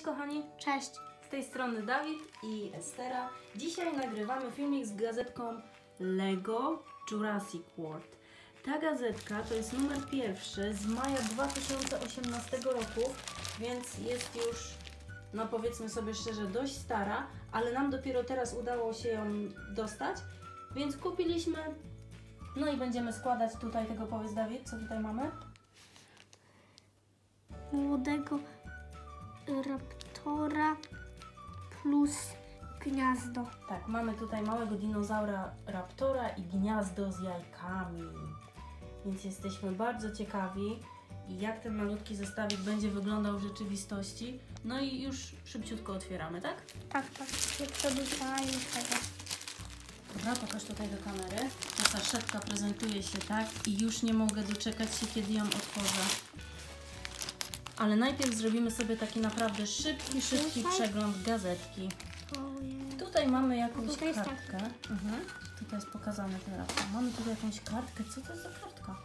Cześć kochani, Cześć. z tej strony Dawid i Estera. Dzisiaj nagrywamy filmik z gazetką Lego Jurassic World. Ta gazetka to jest numer pierwszy z maja 2018 roku, więc jest już, no powiedzmy sobie szczerze, dość stara, ale nam dopiero teraz udało się ją dostać, więc kupiliśmy. No i będziemy składać tutaj tego, powiedz Dawid, co tutaj mamy? Młodego raptora plus gniazdo. Tak, mamy tutaj małego dinozaura raptora i gniazdo z jajkami. Więc jesteśmy bardzo ciekawi, jak ten malutki zestawik będzie wyglądał w rzeczywistości. No i już szybciutko otwieramy, tak? Tak, tak. Nie przebywają tego. Dobra, pokaż tutaj do kamery. Ta saszetka prezentuje się tak i już nie mogę doczekać się, kiedy ją otworzę. Ale najpierw zrobimy sobie taki naprawdę szybki, szybki przegląd gazetki. Tutaj mamy jakąś Tutaj kartkę. Mhm. Tutaj jest pokazane teraz. Mamy tutaj jakąś kartkę. Co to jest za kartka?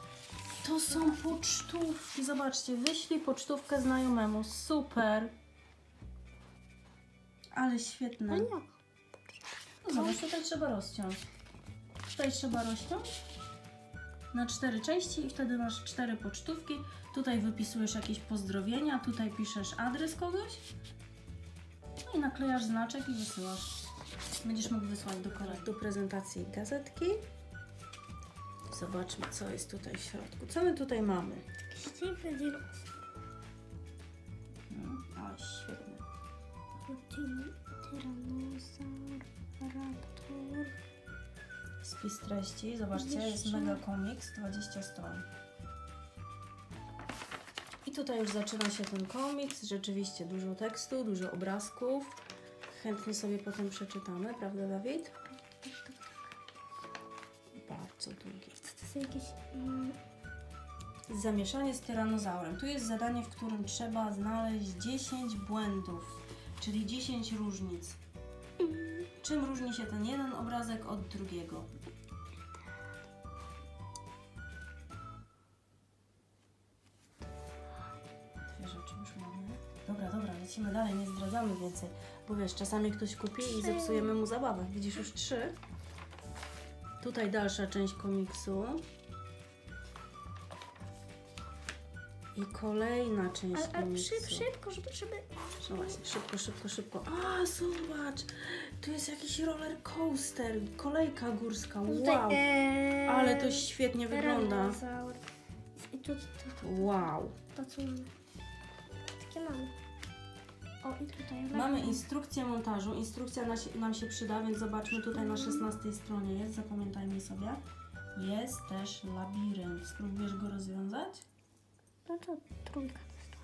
To są pocztówki. Zobaczcie, wyślij pocztówkę znajomemu. Super. Ale świetne. Nie. No zobacz, tutaj trzeba rozciąć. Tutaj trzeba rozciąć na cztery części i wtedy masz cztery pocztówki. Tutaj wypisujesz jakieś pozdrowienia, tutaj piszesz adres kogoś. No i naklejasz znaczek i wysyłasz. Będziesz mógł wysłać do kolegi. Do prezentacji gazetki. Zobaczmy, co jest tutaj w środku. Co my tutaj mamy? Jakiś dziwny dinos. No, ale świetnie. Tyranosaur, raptor. Spis treści, zobaczcie, jest mega komiks, 20 stron. I tutaj już zaczyna się ten komiks, rzeczywiście dużo tekstu, dużo obrazków. Chętnie sobie potem przeczytamy, prawda Dawid? Bardzo długie. Co to jest jakieś... Mm, Zamieszanie z tyranozaurem. Tu jest zadanie, w którym trzeba znaleźć 10 błędów, czyli 10 różnic. Czym różni się ten jeden obrazek od drugiego? Dwie rzeczy już mamy. Dobra, dobra, lecimy dalej, nie zdradzamy więcej. Bo wiesz, czasami ktoś kupi i zepsujemy mu zabawę. Widzisz już trzy? Tutaj dalsza część komiksu. I kolejna część ale, ale szyb, szybko, żeby, żeby... No właśnie, szybko, szybko, szybko. A, zobacz! Tu jest jakiś roller coaster, kolejka górska. Wow! E, Ale to świetnie wygląda. I tu, tu, tu, Wow! to co mamy? Takie mamy. O, i tutaj Mamy instrukcję montażu. Instrukcja nam się przyda, więc zobaczmy tutaj na 16 stronie jest, zapamiętajmy sobie. Jest też labirynt. Spróbujesz go rozwiązać? No to trójka to.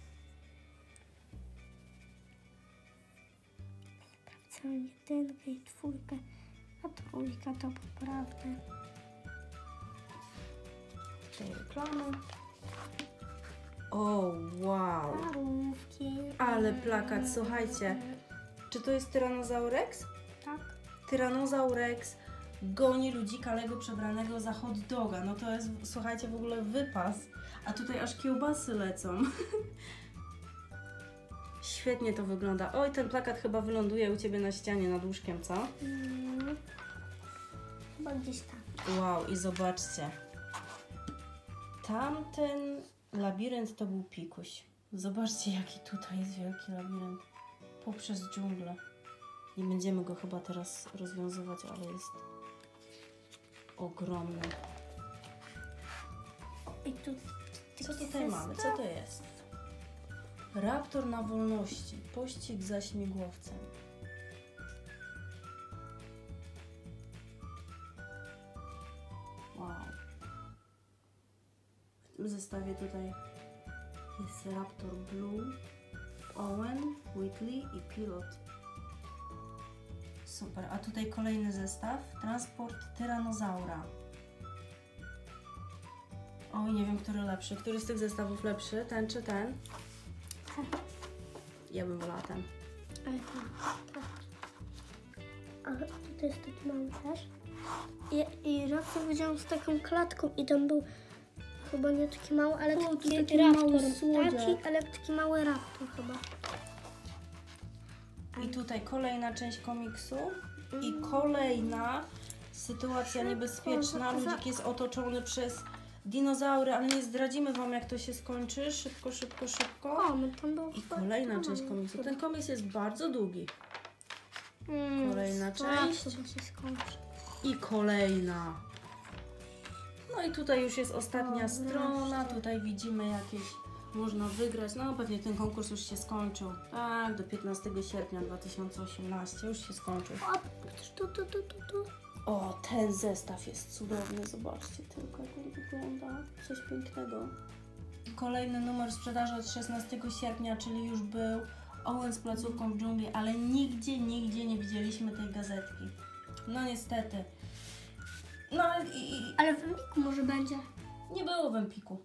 Sprawdzę jedynkę i czwórkę, a trójka to poprawne. Tutaj reklamy. O, wow! Parówki. Ale plakat, słuchajcie. Czy to jest Tyrannosaurus? Tak. Tyrannosaurus goni ludzika Lego przebranego za hot doga. No to jest, słuchajcie, w ogóle wypas. A tutaj aż kiełbasy lecą. Świetnie to wygląda. Oj, ten plakat chyba wyląduje u Ciebie na ścianie nad łóżkiem, co? Mm. Chyba gdzieś tam. Wow, i zobaczcie. Tamten labirynt to był pikuś. Zobaczcie, jaki tutaj jest wielki labirynt. Poprzez dżunglę. Nie będziemy go chyba teraz rozwiązywać, ale jest ogromny. I tu. Co tutaj mamy? Co to jest? Raptor na wolności. Pościg za śmigłowcem. Wow. W tym zestawie tutaj jest Raptor Blue, Owen, Whitley i Pilot. Super. A tutaj kolejny zestaw. Transport Tyranozaura. Oj, nie wiem, który lepszy. Który z tych zestawów lepszy? Ten czy ten? Ja bym wolała ten. Ale. Tak. A tutaj jest taki mały też. I, i raptor widziałam z taką klatką i tam był chyba nie taki mały, ale O, tu taki, taki mały słodziak. Taki, ale taki mały raptor chyba. I tutaj kolejna część komiksu i kolejna sytuacja niebezpieczna. Ludzik jest otoczony przez dinozaury, ale nie zdradzimy wam jak to się skończy. Szybko, szybko, szybko. O, my tam było I kolejna część komiksu. Ten komiks jest bardzo długi. Mm, kolejna część. I kolejna. No i tutaj już jest ostatnia strona. Tutaj widzimy jakieś można wygrać. No pewnie ten konkurs już się skończył. Tak, do 15 sierpnia 2018 już się skończył. O, tu, tu, tu, tu, tu. O, ten zestaw jest cudowny. Zobaczcie tylko, jak on wygląda. Coś pięknego. Kolejny numer sprzedaży od 16 sierpnia, czyli już był Owen z placówką w dżungli, ale nigdzie, nigdzie nie widzieliśmy tej gazetki. No niestety. No i, i Ale w Empiku może będzie. nie było w Empiku.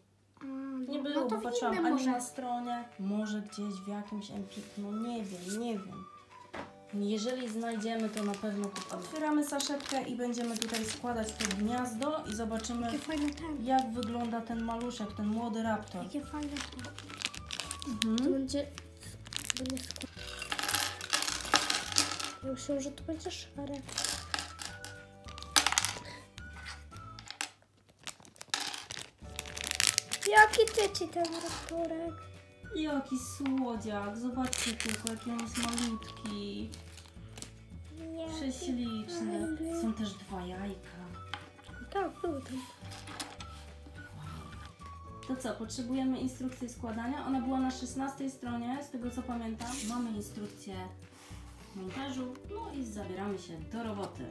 Nie no było, to patrzyłam innym ani może. na stronie, może gdzieś w jakimś Empiku, no nie wiem, nie wiem. Jeżeli znajdziemy, to na pewno kupimy. Otwieramy saszetkę i będziemy tutaj składać to gniazdo i zobaczymy, jak wygląda ten maluszek, ten młody raptor. Jakie fajne ten. To Mhm. będzie... Będzie myślałam, że to będzie szare. Jaki tyci ten raptorek? Jaki słodziak, zobaczcie tylko, jaki on jest malutki. Prześliczny. Są też dwa jajka. Tak, były tam. To co, potrzebujemy instrukcji składania. Ona była na 16 stronie, z tego co pamiętam. Mamy instrukcję montażu, no i zabieramy się do roboty.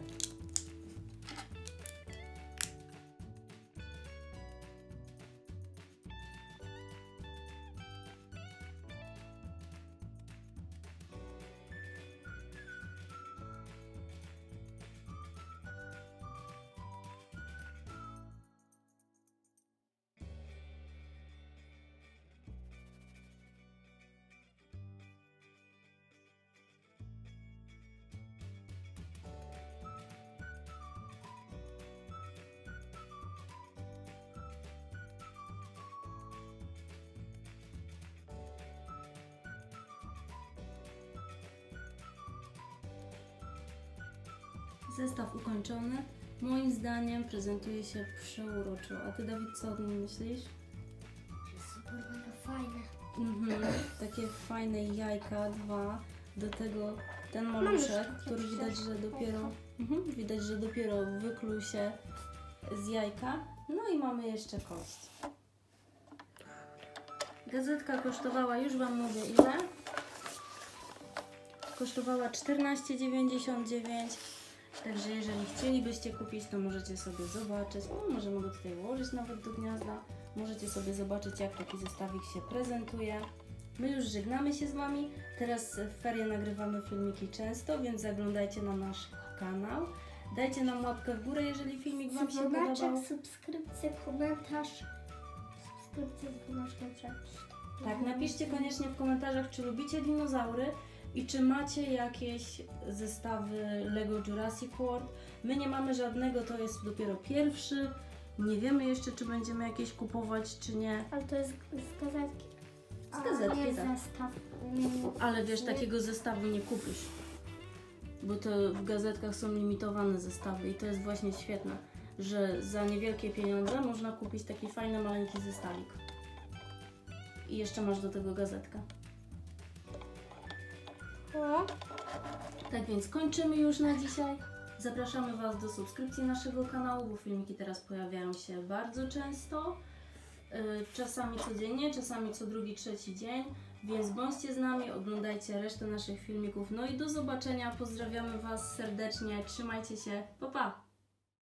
Zestaw ukończony. Moim zdaniem prezentuje się przeuroczo. A ty Dawid, co o nim myślisz? Super, mega fajne. Mhm. Takie fajne jajka, dwa. Do tego ten maluszek, który widać, że dopiero mhm, widać, że dopiero wykluł się z jajka. No i mamy jeszcze kość. Gazetka kosztowała, już Wam mówię ile. Kosztowała 14,99. Także jeżeli chcielibyście kupić, to możecie sobie zobaczyć. O, możemy go tutaj włożyć nawet do gniazda. Możecie sobie zobaczyć, jak taki zestawik się prezentuje. My już żegnamy się z Wami. Teraz w ferie nagrywamy filmiki często, więc zaglądajcie na nasz kanał. Dajcie nam łapkę w górę, jeżeli filmik Wam się podobał. Subskrypcja, komentarz. Subskrypcja, dzwoneczek, przeczyść. Tak, napiszcie koniecznie w komentarzach, czy lubicie dinozaury i czy macie jakieś zestawy Lego Jurassic World. My nie mamy żadnego, to jest dopiero pierwszy. Nie wiemy jeszcze, czy będziemy jakieś kupować, czy nie. Ale to jest z gazetki. Z gazetki, nie tak. zestaw. Ale wiesz, takiego zestawu nie kupisz. Bo to w gazetkach są limitowane zestawy i to jest właśnie świetne, że za niewielkie pieniądze można kupić taki fajny, maleńki zestawik. I jeszcze masz do tego gazetkę. O, Tak więc kończymy już na dzisiaj. Zapraszamy Was do subskrypcji naszego kanału, bo filmiki teraz pojawiają się bardzo często. Yy, Czasami codziennie, czasami co drugi, trzeci dzień. Więc bądźcie z nami, oglądajcie resztę naszych filmików. No i do zobaczenia. Pozdrawiamy Was serdecznie. Trzymajcie się. Pa, pa!